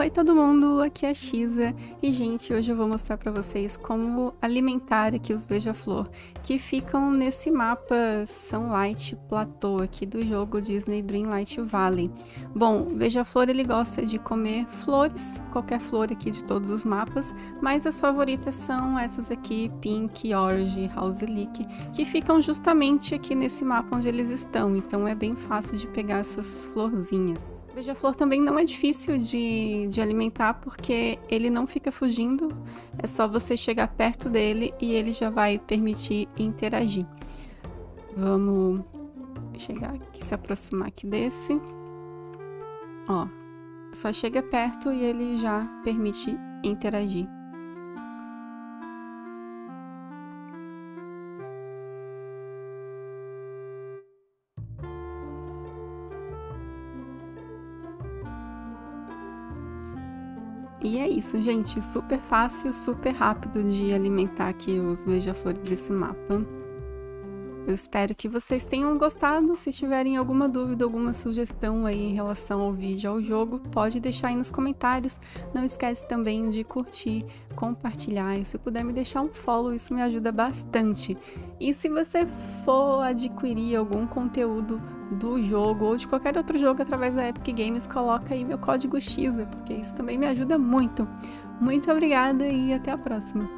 Oi todo mundo, aqui é a Xisa e gente, hoje eu vou mostrar para vocês como alimentar aqui os beija-flor que ficam nesse mapa Sunlight Plateau aqui do jogo Disney Dreamlight Valley. Bom, beija-flor ele gosta de comer flores, qualquer flor aqui de todos os mapas, mas as favoritas são essas aqui, Pink, Orange, House Leak, que ficam justamente aqui nesse mapa onde eles estão, então é bem fácil de pegar essas florzinhas. Beija-flor também não é difícil de, de alimentar porque ele não fica fugindo, é só você chegar perto dele e ele já vai permitir interagir. Vamos chegar aqui, se aproximar aqui desse. Ó, só chega perto e ele já permite interagir. E é isso, gente. Super fácil, super rápido de alimentar aqui os beija-flores desse mapa. Eu espero que vocês tenham gostado. Se tiverem alguma dúvida, alguma sugestão aí em relação ao vídeo, ao jogo, pode deixar aí nos comentários. Não esquece também de curtir, compartilhar e se puder me deixar um follow, isso me ajuda bastante. E se você for adquirir algum conteúdo do jogo ou de qualquer outro jogo através da Epic Games, coloca aí meu código XISA, porque isso também me ajuda muito. Muito obrigada e até a próxima!